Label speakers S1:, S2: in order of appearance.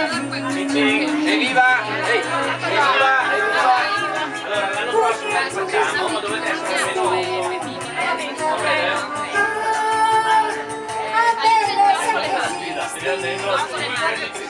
S1: Evviva! Evviva! Allora, l'anno prossimo la rifacciamo, ma dovete essere almeno... Va bene? Vediamo dentro, i critici.